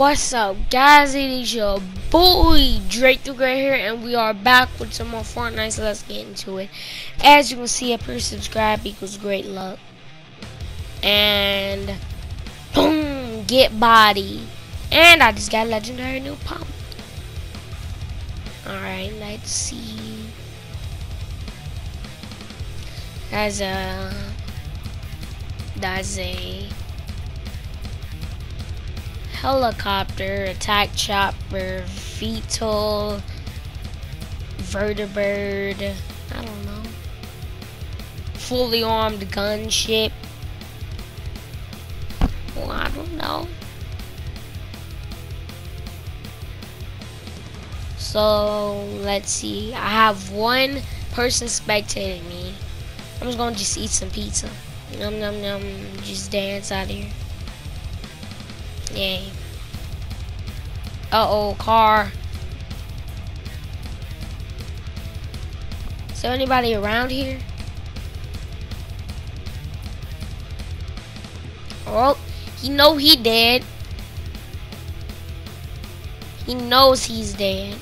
What's up, guys? It is your boy Drake the Great here, and we are back with some more Fortnite. So let's get into it. As you can see, up here, subscribe equals great luck, and boom, get body, and I just got a legendary new pump. All right, let's see. That's a that's a helicopter, attack chopper, VTOL, vertibird, I don't know, fully armed gunship. Well, I don't know. So let's see. I have one person spectating me. I'm just gonna just eat some pizza. Num num num. Just dance out here. Yay. Uh-oh, car. Is there anybody around here? Oh, he know he dead. He knows he's dead.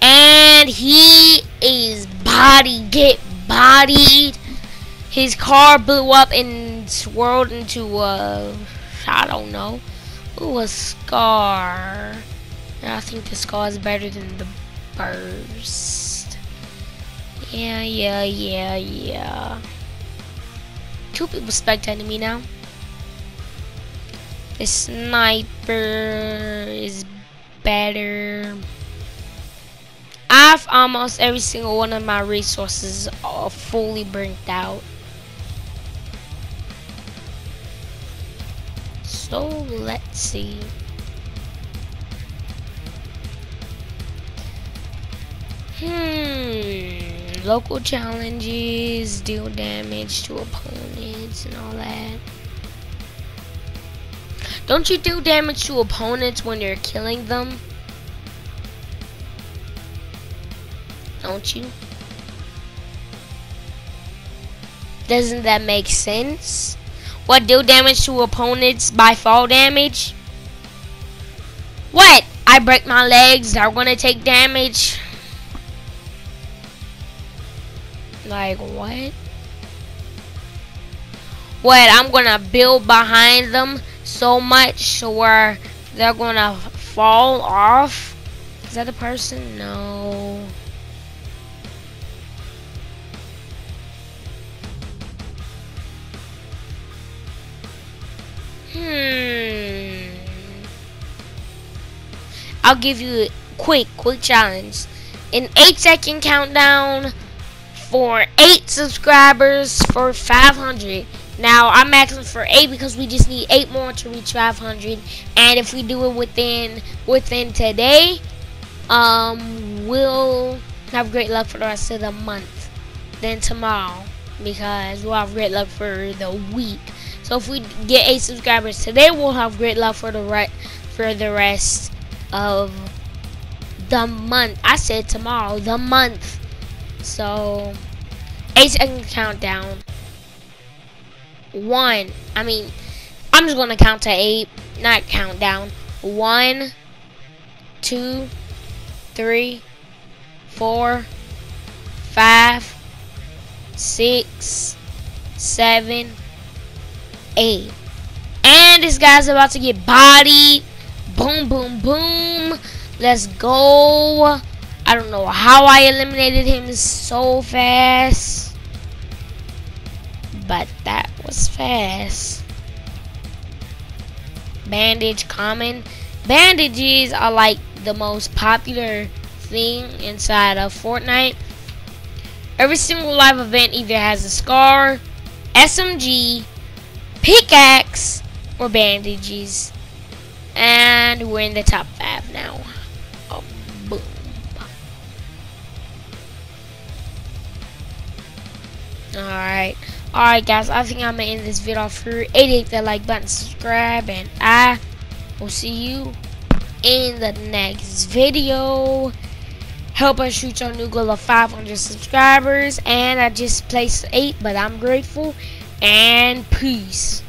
And he is body get bodied. His car blew up and swirled into a, I don't know, ooh, a scar. I think the scar is better than the burst. Yeah, yeah, yeah, yeah. Two people spectating me now. The sniper is better. I've almost every single one of my resources are fully burnt out. So let's see. Hmm. Local challenges, deal damage to opponents and all that. Don't you do damage to opponents when you're killing them? Don't you? Doesn't that make sense? What do damage to opponents by fall damage? What? I break my legs, they're gonna take damage. Like what? What, I'm gonna build behind them so much where they're gonna fall off? Is that a person? No. Hmm. I'll give you a quick, quick challenge. An 8 second countdown for 8 subscribers for 500. Now, I'm asking for 8 because we just need 8 more to reach 500. And if we do it within within today, um, we'll have great luck for the rest of the month. Then tomorrow, because we'll have great luck for the week. So if we get eight subscribers today, we'll have great luck for the right for the rest of the month. I said tomorrow, the month. So eight second countdown. One. I mean, I'm just gonna count to eight, not countdown. One, two, three, four, five, six, seven eight. And this guy's about to get bodied. Boom, boom, boom. Let's go. I don't know how I eliminated him so fast. But that was fast. Bandage common. Bandages are like the most popular thing inside of Fortnite. Every single live event either has a scar, SMG, pickaxe or bandages. And we're in the top five now. Oh, boom. Alright. Alright guys, I think I'm going to end this video off here. 88 that like button, subscribe, and I will see you in the next video. Help us reach our new goal of 500 subscribers. And I just placed 8, but I'm grateful and peace.